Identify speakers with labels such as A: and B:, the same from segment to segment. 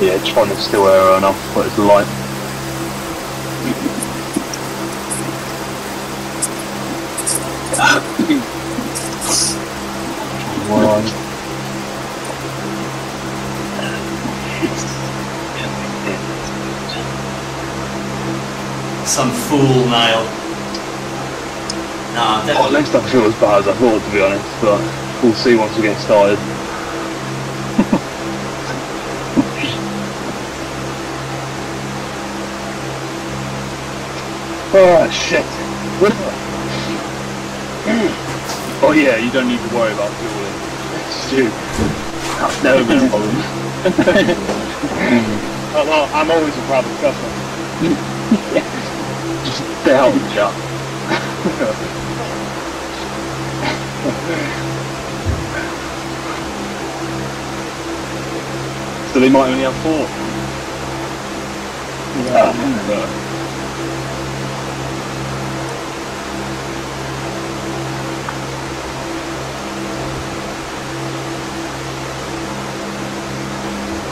A: Yeah, trying to still air enough, but it's light. One.
B: Some fool, Niall. Nah,
A: Oh,
B: definitely.
A: next time I feel as bad as I thought, to be honest, but we'll see once we get started. Oh, shit. Hmm. oh, yeah, you don't need to worry about fueling. Stu. That's never been a problem. oh, well, I'm always a problem customer. Just stay out of the shop. So they might only have four. Ah,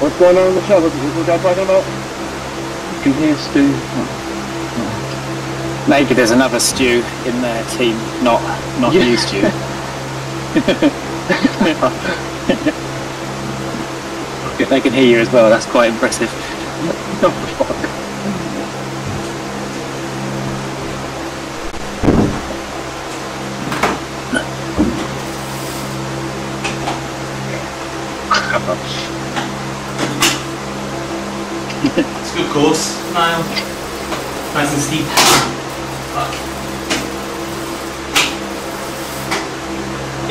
A: What's going on in the shop? What what y'all talking about? Can hear Stu.
C: Maybe there's another Stu in their team, not not
A: Yeah.
C: you, Stu. if they can hear you as well, that's quite impressive.
A: Oh, fuck.
B: It's a course, Niall. Nice and steep. Fuck.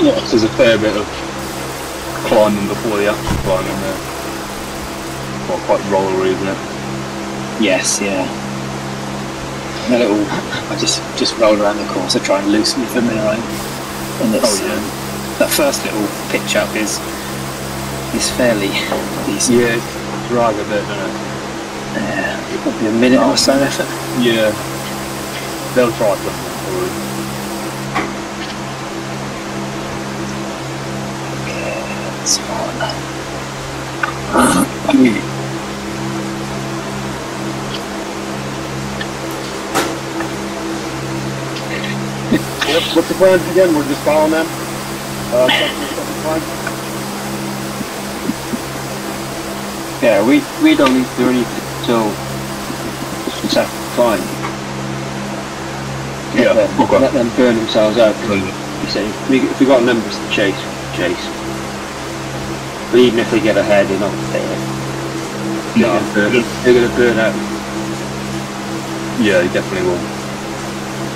A: Yes, there's a fair bit of climbing before the actual climbing there. Well, quite rollery, isn't it?
C: Yes, yeah. And a little, I just just roll around the course. I try and loosen it for a minute, right? And it's,
A: Oh, yeah.
C: um, that first little pitch up is is fairly decent.
A: Yeah, it's drag a bit, doesn't it?
C: Yeah, probably a minute or so effort.
A: Yeah. They'll try something probably.
C: It's fine.
A: What's the plan again? We're just following them? Uh, second- second climb?
D: Yeah, we, we don't need to do anything till the second climb.
A: Yeah,
D: Let them,
A: okay.
D: let them burn themselves out. You see, if we, if we got numbers to chase, chase. But even if they get ahead, they're not there. They're,
A: No.
D: gonna burn, they're gonna burn out.
A: Yeah, they definitely will.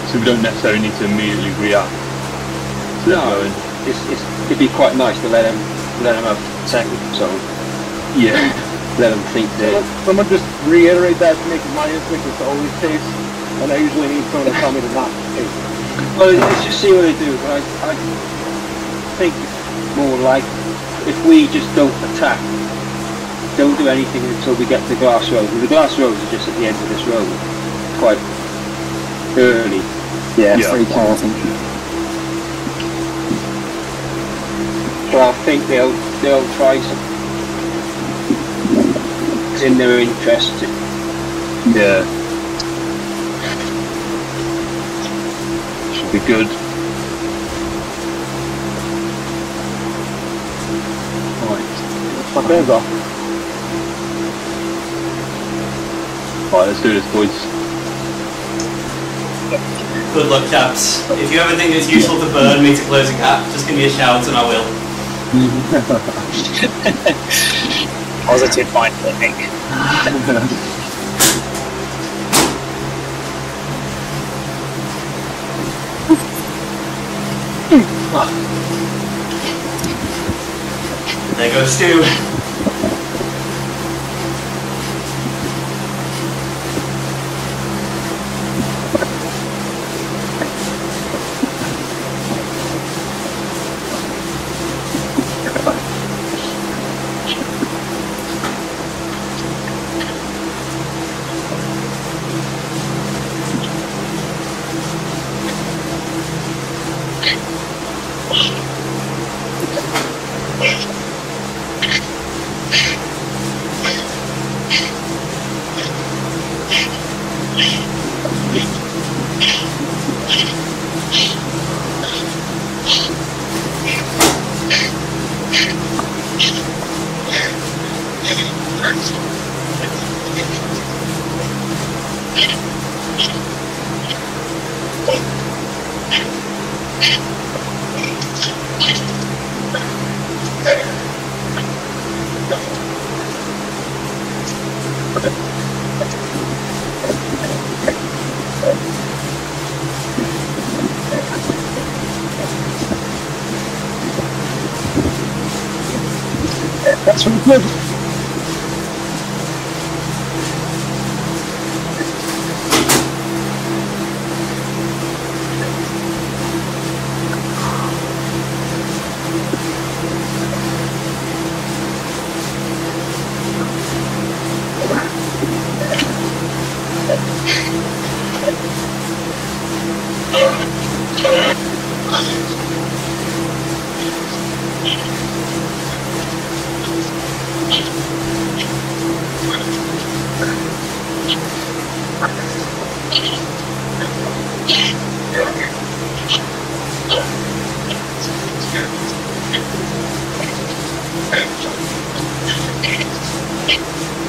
A: So we don't necessarily need to immediately react to
D: No. It's, it's, it'd be quite nice to let them, let them have a second, so
A: Yeah.
D: let them think that,
E: Someone just reiterate that to make my instinct is to always chase, and I usually need someone to tell me to not chase.
D: well, let's just see what they do, but I, I think it's more like if we just don't attack, don't do anything until we get to the glass road. And the glass road is just at the end of this road, quite early.
C: Yeah,
A: Yeah.
C: three car, I think.
D: So I think they'll they'll try some. It's in their interest. To,
A: Yeah. Should be good. Right.
E: My hands off.
A: Right, let's do this, boys.
B: Good luck, chaps. If you ever think it's useful to burn me to close a gap, just give me a shout and I will.
C: Positive mind, I think.
B: There goes Stu.
C: Panic, Dad.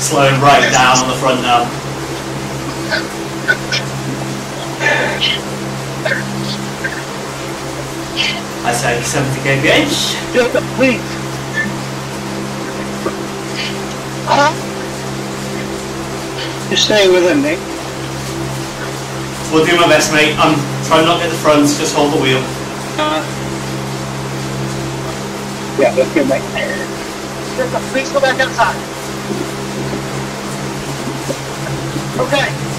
B: Slowing right down on the front now. I say 70 kph.
C: Just please. Just stay with him, Nick.
B: We'll do my best, mate. Um, I'm trying not to get the fronts, just hold the wheel.
C: Uh, Yeah, that's good, mate.
E: Please go back outside. Okay.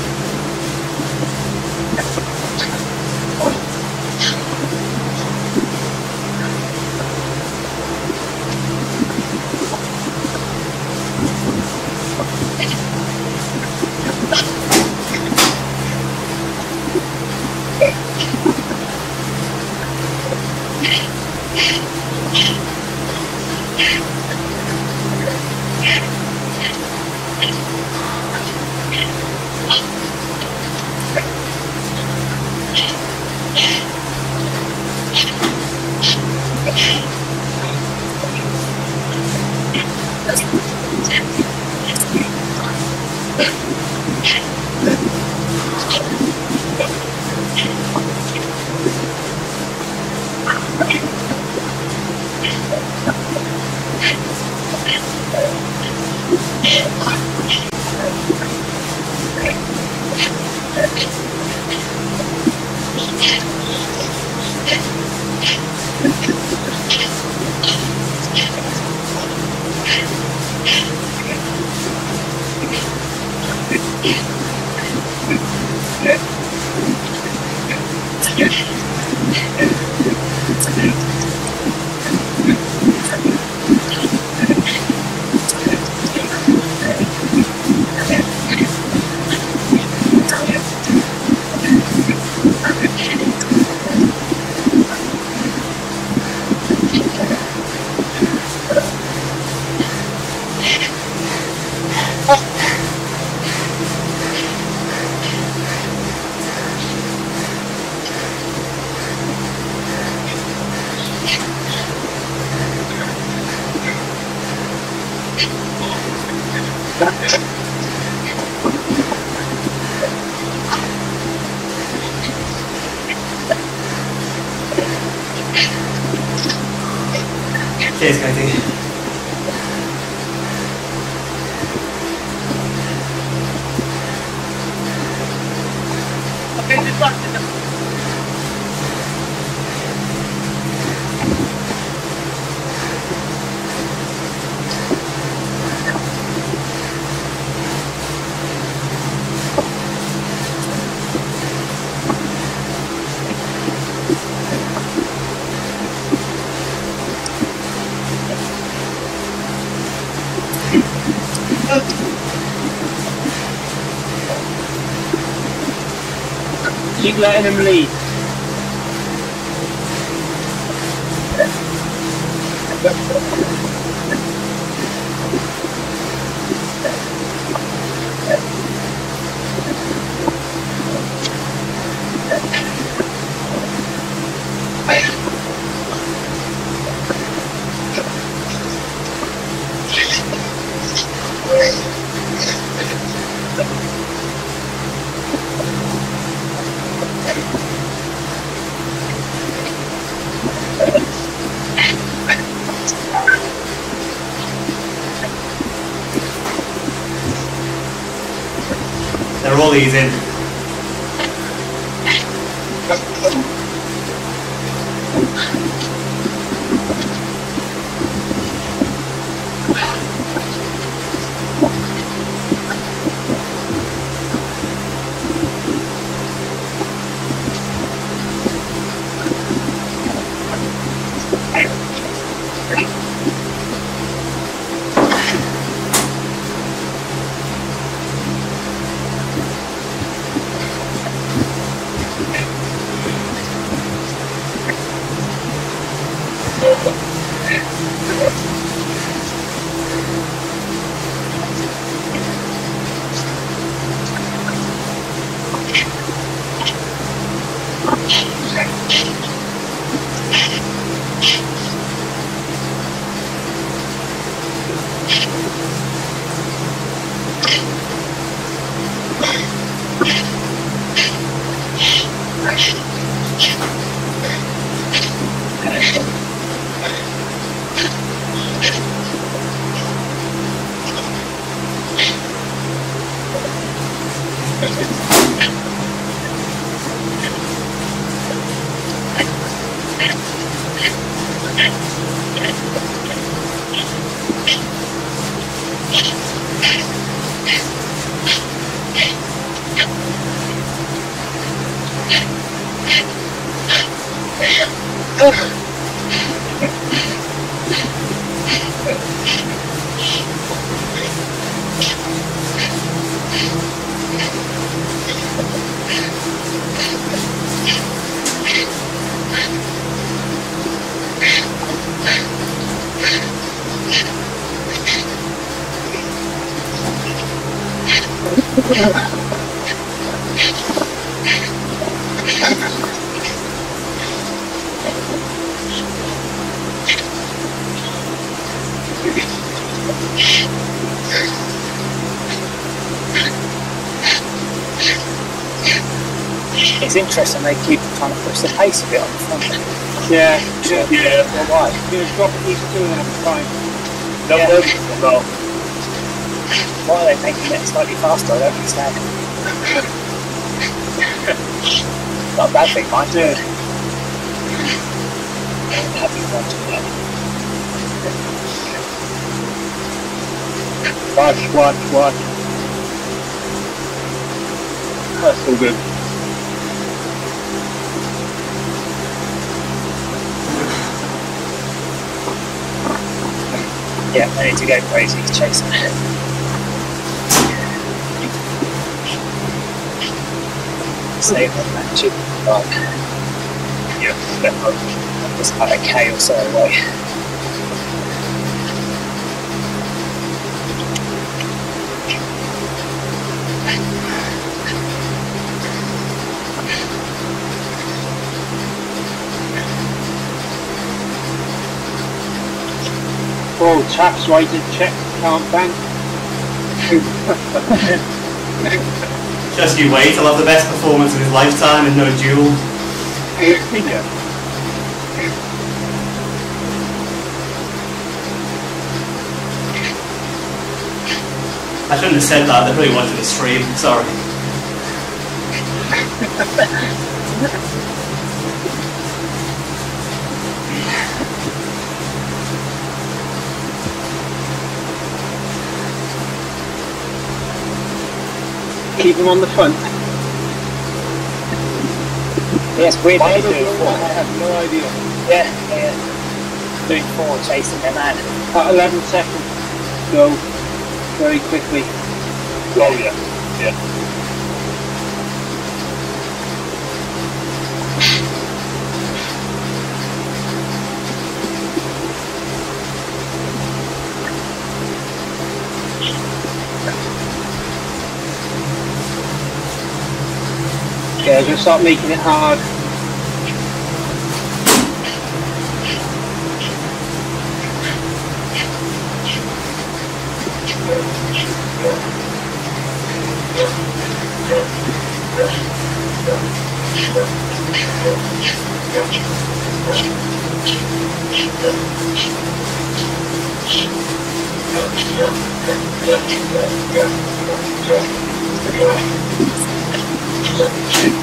B: Cheers, Katie.
D: Keep letting him lead.
B: They're all
C: Why?
D: You're gonna drop at least two and a half time.
A: No,
C: Yeah.
A: no, no.
C: Why are they making it slightly faster? I don't understand. Not a bad thing, mind.
D: Yeah.
C: I'm happy one to that.
D: Watch, watch, watch.
A: That's all good.
C: Yeah, I need to go crazy. He's chasing. Save on that chip. Right.
A: Yeah, definitely.
C: Uh, Just about a K or so away.
D: Oh, taps right and check, can't bank.
B: Just you wait, I'll have the best performance of his lifetime and no duel.
E: Yeah.
B: I shouldn't have said that, they probably watching the stream, sorry.
D: Keep them on the front.
C: Yes, we're
E: I
C: doing
E: don't know,
C: four.
E: I have no idea.
C: Yeah, yeah. Doing four, chasing their man.
D: At 11 seconds. Go. Very quickly.
E: Oh yeah, yeah.
D: Yeah, just start making it hard. Ease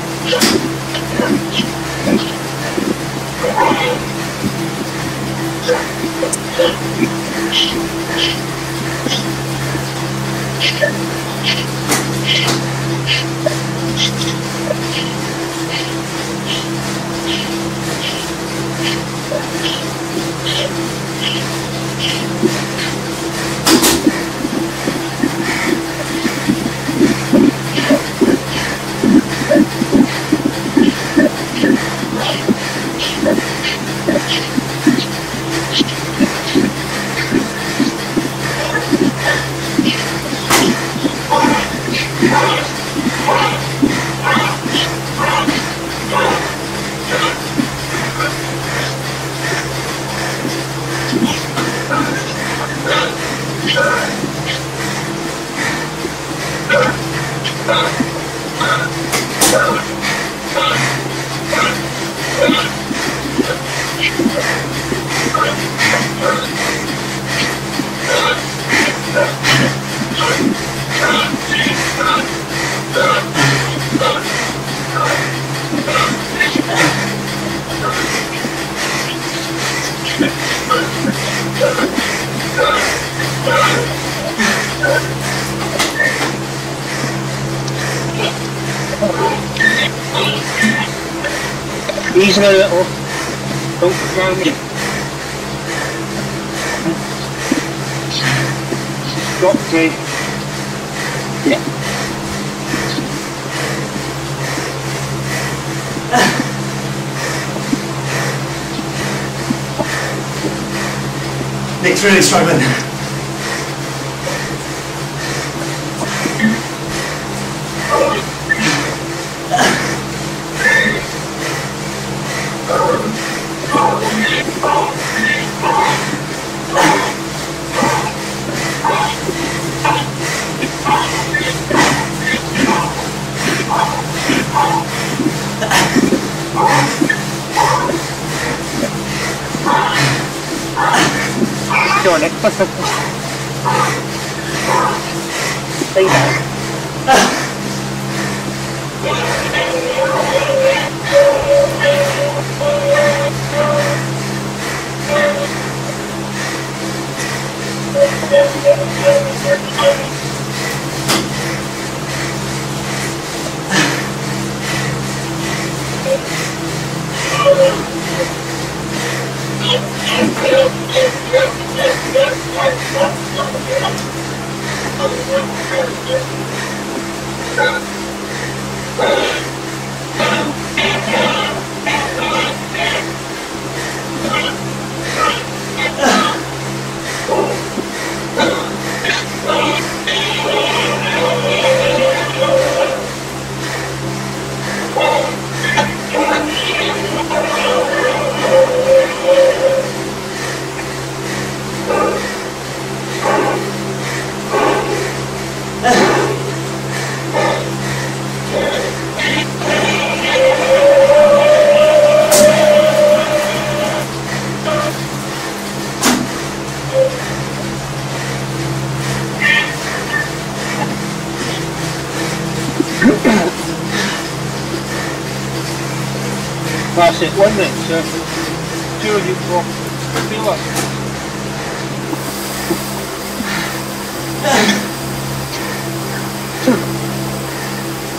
D: him a little. Don't drown me. Drop three. Yeah.
B: Nick's really struggling.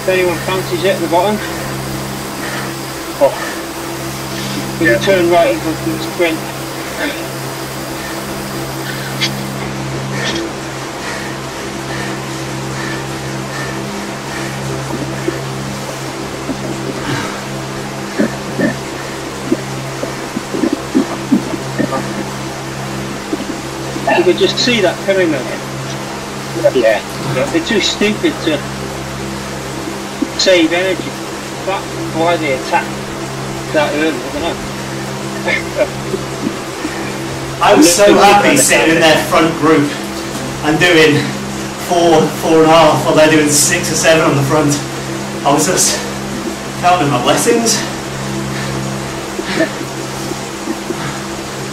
D: If anyone fancies it at the bottom, oh, you can turn right through the sprint. You could just see that coming there.
C: Yeah.
D: They're too stupid to save energy. That's why they attack that early, I don't know.
B: I was so happy sitting in their front group and doing four, four and a half while they're doing six or seven on the front. I was just counting my blessings.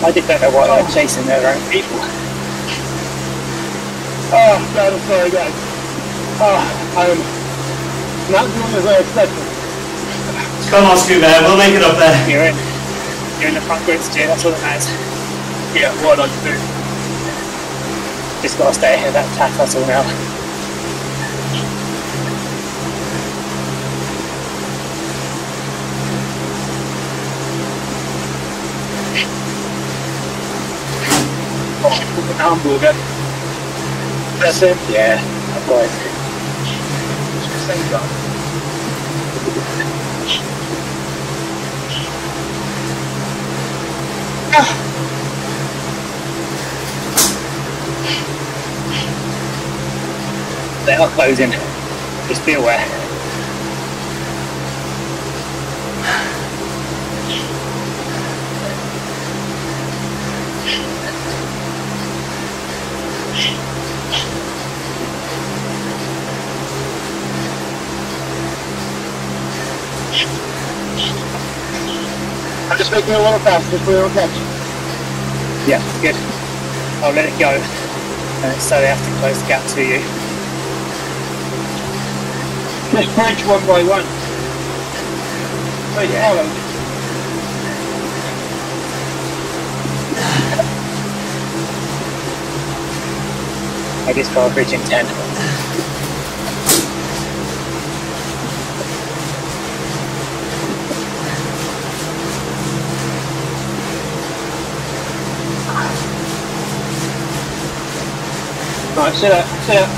C: I just don't know why they're chasing their own people.
E: Oh, God, I'm sorry, guys. Oh, I'm not doing as I expected.
B: Come on, Scuba, we'll make it up there.
C: You're in. You're in the front groups too, that's all that matters.
E: Yeah, what I do.
C: Just gotta stay ahead of that attack, that's all now.
E: Oh, hamburger.
C: Yeah, I've got it.
E: Guy.
C: They are closing. Just be aware.
E: I'm just making it a little faster for your catch.
C: Yeah, good. I'll let it go. And it's so they have to close the gap to you.
D: Just bridge one by one. They
C: Yeah. I just got a bridge in 10.
D: Right, sit up, sit up.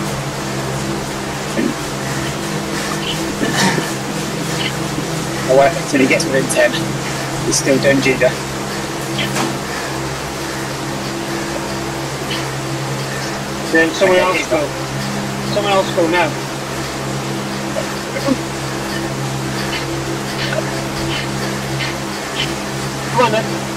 C: I'll wait until he gets within 10. He's still doing ginger.
D: Then someone
C: Okay,
D: else go. Someone else go now. Come on then.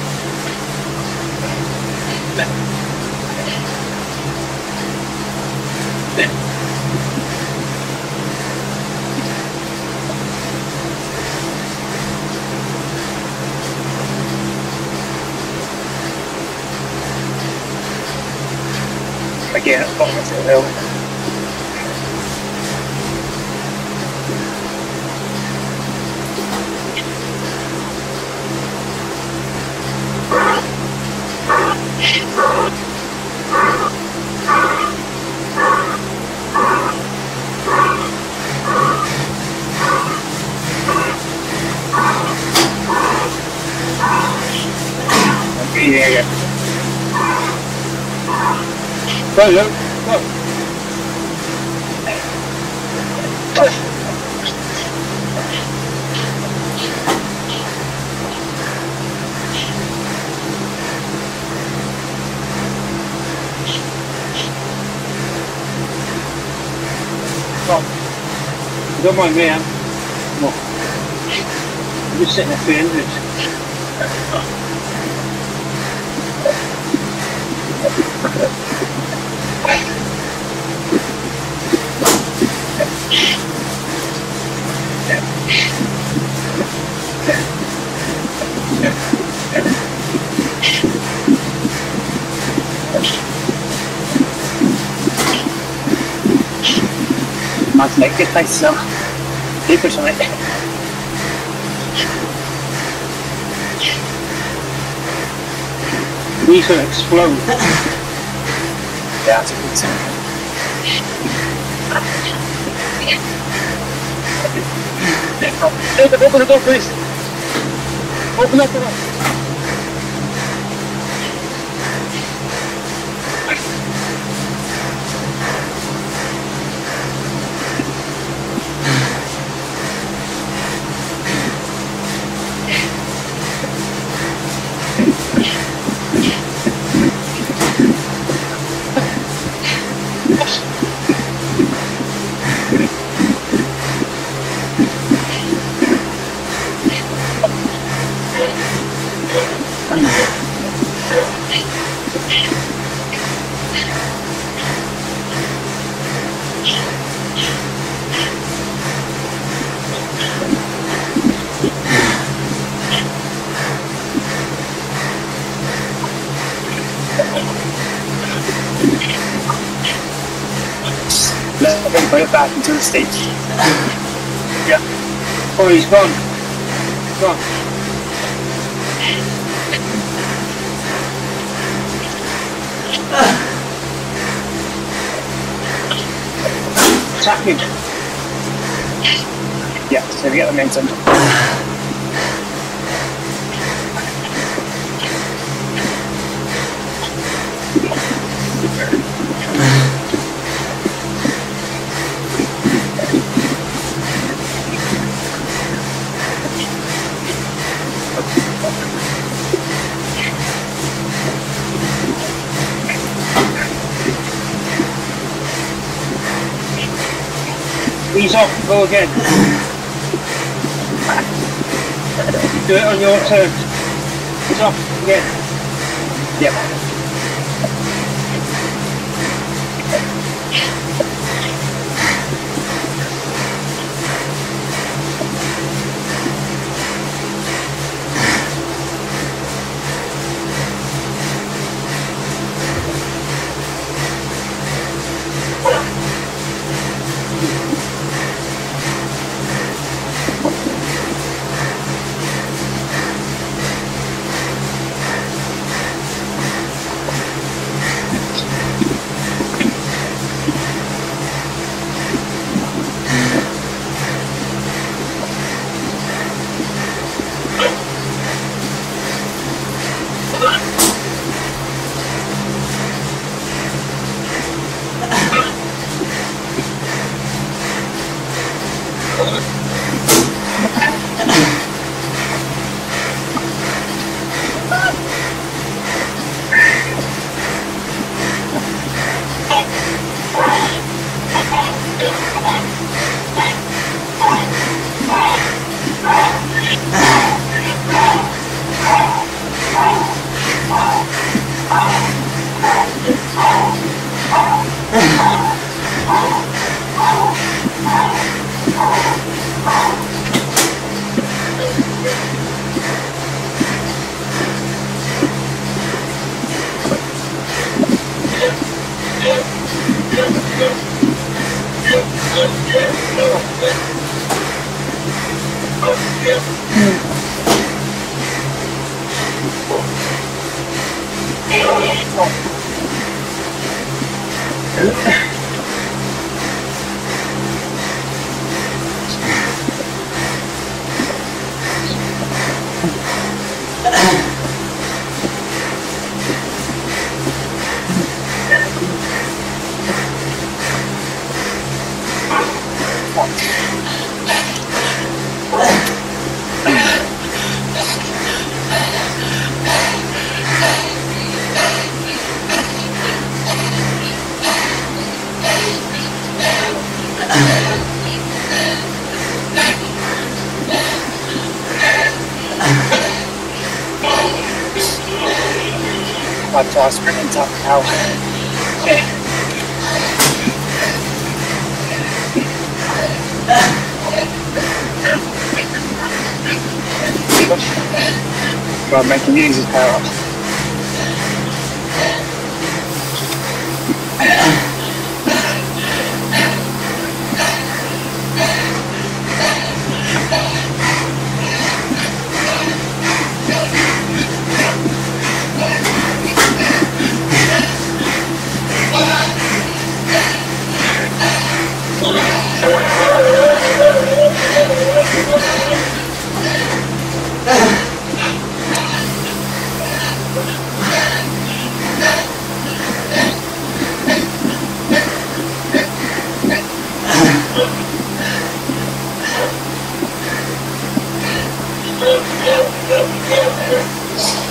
C: Again, the hill. Okay, yeah, yeah.
D: Go. Don't mind me, eh? I'm. I'm just sitting at 300.
C: mas como é que faz isso? Que
D: We Diesel explode.
C: That's a good sign. Open the door, please! Open up the
D: door! He's gone. Go again. Do it on your terms. Stop again.
C: Yep. Thank you.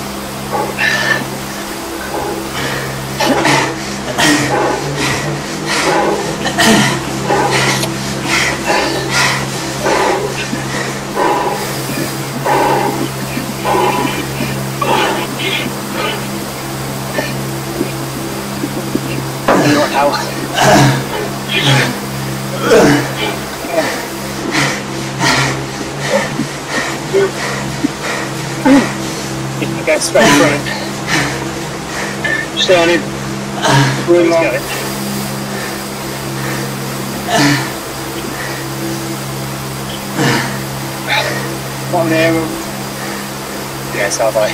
C: Yes, have I.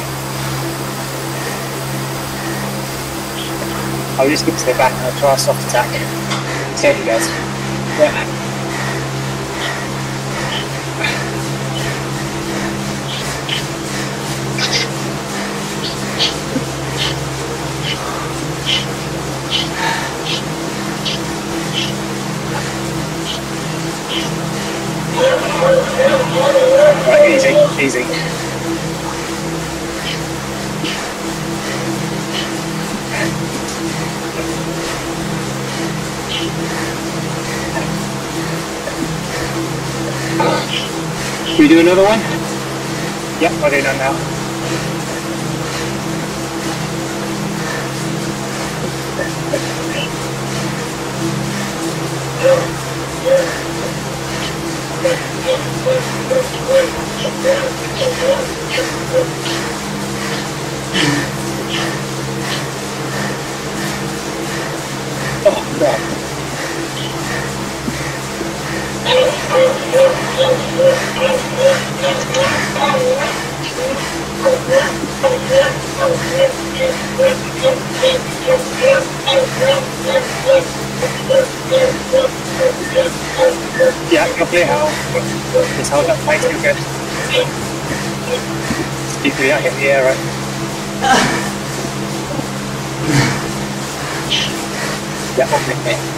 C: I'll just get to the back and I'll try a soft attack. See it goes. Yeah.
D: Do another one?
C: Yep, I'll do that now. Oh, God. Yeah, lovely how just hold up tight, you're good. Keep it out, hit the air, right? Yeah, okay.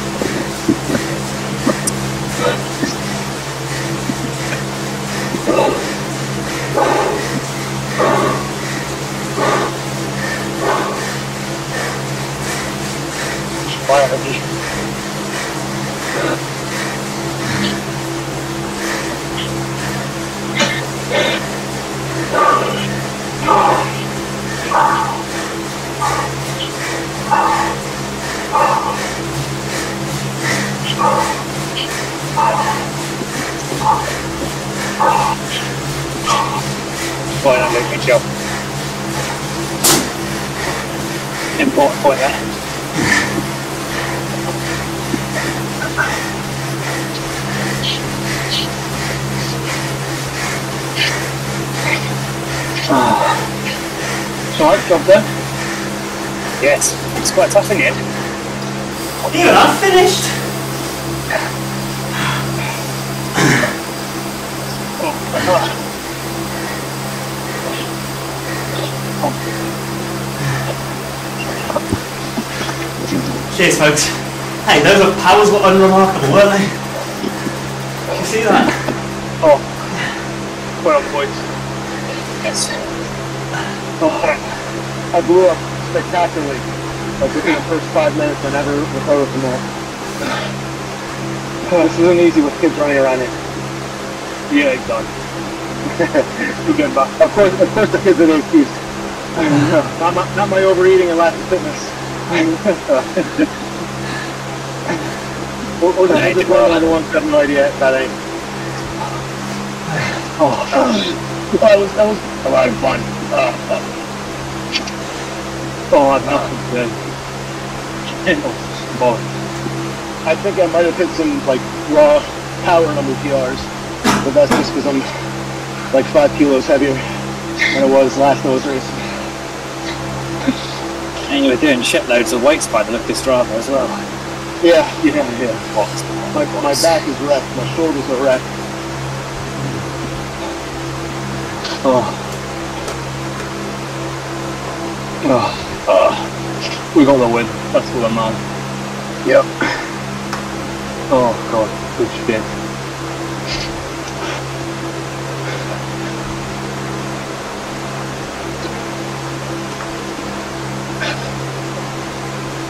C: Biology. Finally, good job. Important point there.
D: So I jumped there.
C: Yes, it's quite tough in the end.
B: Even I'm finished. Cheers, folks. Hey, those are powers were unremarkable, weren't they? Can you see that?
E: Oh, on point.
C: Yes.
E: Oh, I blew up spectacularly. Like within the first five minutes, I never recovered from that. This isn't easy with kids running around it. Yeah, exactly. you get back. Of course, of course, the kids are the excuse. not my, not my overeating and lack of fitness. or, or
C: Hey,
E: just one of the ones that have no idea that ain't. Oh, that was that was a lot of fun. Uh, oh, I'm not good. Oh, I think I might have hit some like raw power number PRs, but that's just because I'm like five kilos heavier than I was last nose race.
C: And you were doing shitloads of weights by the look of this Strava as well.
E: Yeah, yeah, yeah. My, my back is wrecked. My shoulders are wrecked. Oh. Oh. Oh.
A: We got the win. That's all that matters.
C: Yep.
A: Oh god, good shit.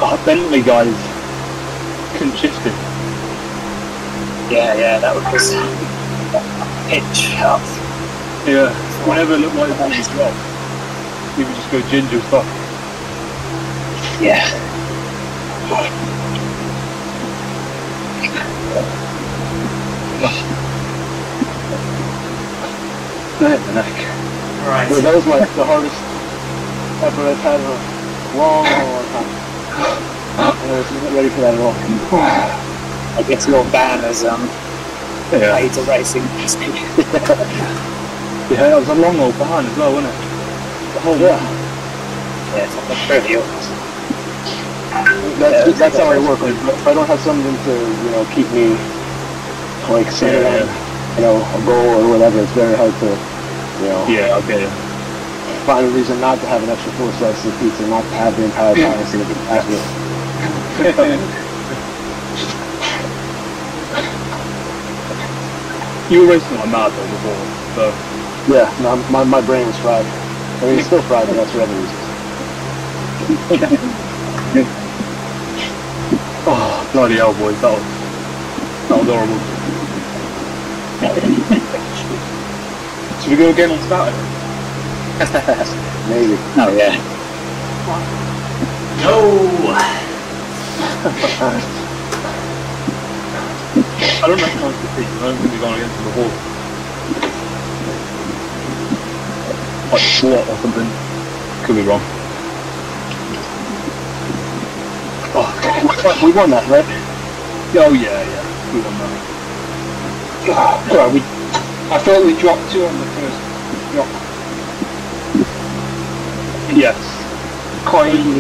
A: Oh, Bentley guys it.
C: Yeah, yeah, that was pitch up.
A: Yeah, whenever it looked like ball was dropped, he would just go ginger stuff.
C: Yeah.
A: There, the neck.
B: Right.
E: Well, that was like the hardest effort I've had in a long, long, time. I was not ready for that at all.
C: I guess your ban is um
A: Yeah.
C: to racing.
A: Yeah, it was a long old behind as well, wasn't it? The whole
E: Yeah,
C: yeah, it's not trivial.
E: That's, that's how I work. Like, if I don't have something to, you know, keep me like centered
A: Yeah,
E: on, you know, a goal or whatever, it's very hard to, you know,
A: Yeah, okay.
E: find a reason not to have an extra four slices of pizza, not to have the entire pie instead of the it.
A: You were racing like mad though before, so
E: Yeah, no, my, my brain was fried. I mean, it's still fried, but that's for other reasons.
A: bloody hell boys, that was that was horrible. Should we go again on Saturday?
E: Maybe.
C: Oh yeah.
B: No.
A: I don't recognise the team, I don't think we've gone against them before. Like SWAT or something. Could be wrong.
E: We won that, right?
A: Oh yeah, yeah. We won that.
D: Well, we, I thought we dropped two on the first drop.
A: Yes.
D: Quite easy.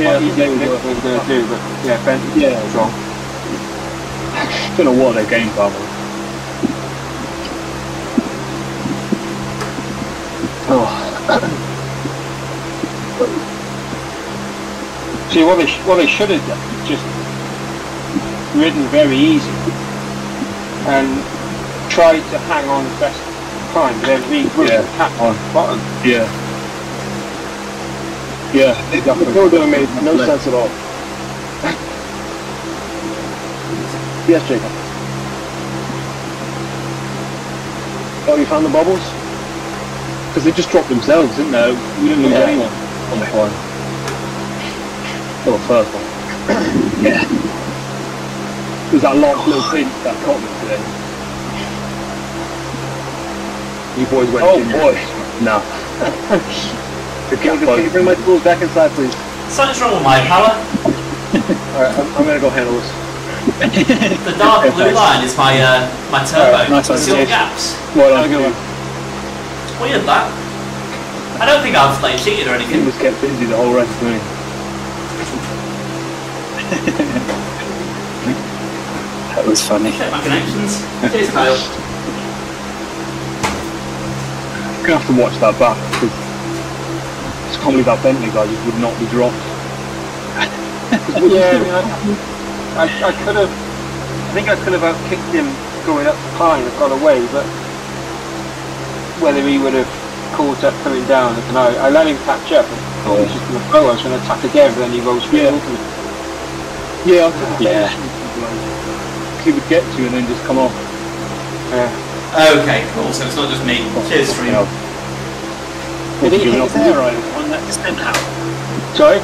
A: Yeah,
D: easy
A: they
D: what we were going to do, but yeah, Bentley
A: Yeah.
D: was wrong.
A: don't know what their game plan was. Oh.
D: See, what they, what they should have done just ridden very easy and tried to hang on as best time, but then regroup
A: Yeah. On.
D: bottom.
A: Yeah. Yeah,
E: The
A: exactly.
E: would have made no sense at all. yes, Jacob. Oh, you found the bubbles?
A: Because they just dropped themselves, didn't they? We didn't lose
E: Yeah.
A: anyone on the fly. Well, the first one.
C: Yeah.
A: It was that last little pinch that caught me today. You boys went
E: Oh,
A: ginger.
E: boy.
A: No. the
E: Can you, can you bring my tools back inside, please?
B: Something's wrong with my power.
E: Alright, I'm, I'm gonna go handle this.
B: The dark blue line is my uh, my turbo.
C: Alright, nice one,
B: Seal
C: Steve.
B: gaps.
A: Well,
E: I'll
A: I
E: go.
B: It's weird that. I don't think I've like cheated or anything.
A: He
B: anything.
A: was kept busy the whole rest of the
C: That was funny.
B: Check my connections. Cheers, Kyle.
A: I'm gonna have to watch that back because I just can't believe that Bentley guy just would not be dropped.
D: Yeah, I mean, I, I, I could have, I think I could have outkicked him going up the pine and got away, but whether he would have caught up coming down, I don't know. I let him catch up. and thought he was just going to throw. I was going to attack again, but then he rose straight
A: Yeah.
D: Over me.
A: Yeah,
C: Yeah.
A: he would get to you and then just come off.
D: Yeah.
B: Okay, cool. So it's not just me. Cheers, stream.
A: Yeah.
C: Did he hit
A: Giving
C: his
A: up.
C: on that descent out?
D: Sorry?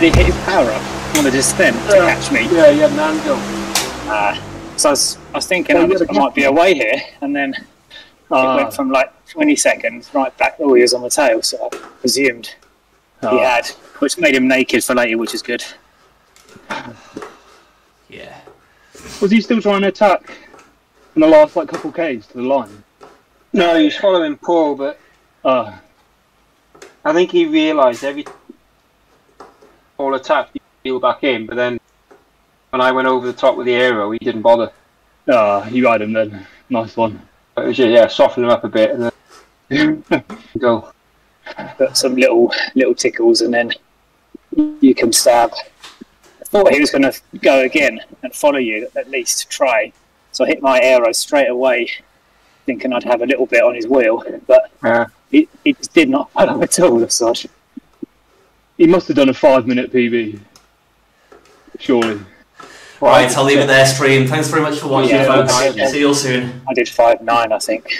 C: Did he hit his power up on the descent to catch me?
D: Yeah, yeah, Nando.
C: Ah. So I was, I was thinking
A: Oh,
C: I, was,
A: had
C: I
A: a
C: might be away here, and then it
A: Ah.
C: went from like 20 seconds right back. Oh, he was on the tail, so I presumed he
A: Ah.
C: had, which made him naked for later, which is good.
B: Yeah.
A: Was he still trying to attack in the last like couple Ks to the line?
D: No, he was following Paul, but
A: Uh,
D: I think he realised every Paul attacked, he peeled back in, but then when I went over the top with the aero, he didn't bother.
A: uh, you had him then. Nice one.
D: But it was just, yeah, soften him up a bit and then go.
C: Got some little little tickles, and then you can stab. I thought he was going to go again and follow you at least try. So I hit my aero straight away, thinking I'd have a little bit on his wheel, but
E: Yeah.
C: he, he just did not follow at all. The sod.
A: He must have done a five minute PB. Surely.
B: Right, I'll leave it there, stream. Thanks very much for watching,
C: Yeah,
B: folks.
C: okay.
B: See you all soon.
C: I did five nine, I think.